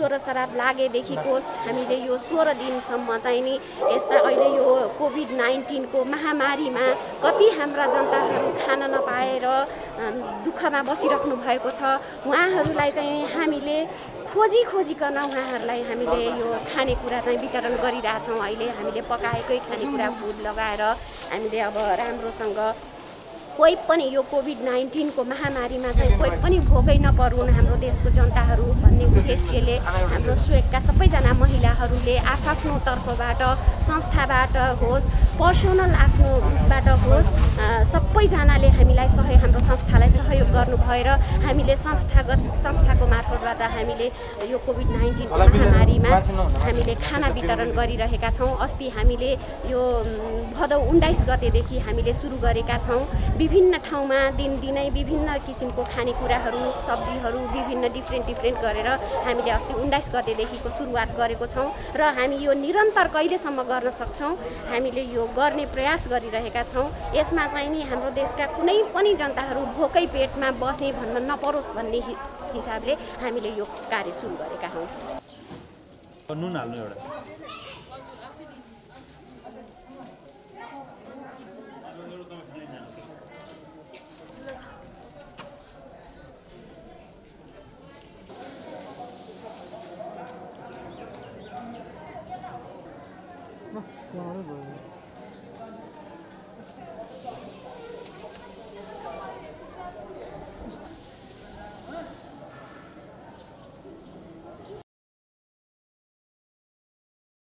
स्वर सराप लागेदेखिको हामीले यो सोह्र दिनसम्म चाहिँ नि यस्ता अहिले यो कोभिड नाइन्टिनको महामारीमा कति हाम्रा जनताहरू खान नपाएर दुःखमा बसिराख्नु भएको छ। उहाँहरूलाई चाहिँ हामीले खोजी खोजिकन उहाँहरूलाई हामीले यो खानेकुरा चाहिँ वितरण गरिरहेछौँ। अहिले हामीले पकाएकै खानेकुरा फुड लगाएर हामीले अब राम्रोसँग कोही पनि यो कोभिड नाइन्टिनको महामारीमा चाहिँ कोही पनि भोगै नपरुन् हाम्रो देशको जनताहरू भन्ने उद्देश्यले हाम्रो स्वेकका सबैजना महिलाहरूले आफआफ्नो तर्फबाट संस्थाबाट होस् पर्सनल आफ्नो उसबाट होस् सबैजनाले हामीलाई सहयोग हाम्रो संस्थालाई सहयोग गर्नु भएर हामीले संस्थागत संस्थाको मार्फतबाट हामीले यो कोभिड नाइन्टिनको महामारीमा हामीले खाना वितरण गरिरहेका छौँ। अस्ति हामीले यो भदौ उन्नाइस गतेदेखि हामीले सुरु गरेका छौँ। विभिन्न ठाउँमा दिनदिनै विभिन्न किसिमको खानेकुराहरू सब्जीहरू विभिन्न डिफ्रेन्ट डिफ्रेन्ट गरेर हामीले अस्ति उन्नाइस गतेदेखिको सुरुवात गरेको छौँ र हामी यो निरन्तर कहिलेसम्म गर्न सक्छौँ? हामीले यो गर्ने प्रयास गरिरहेका छौँ। यसमा चाहिँ नि हाम्रो देशका कुनै पनि जनताहरू भोकै पेटमा बसे भन्न नपरोस् भन्ने हि- हिसाबले हामीले यो कार्य सुरु गरेका हौँ। नुन हाल्नु एउटा।